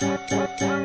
cha cha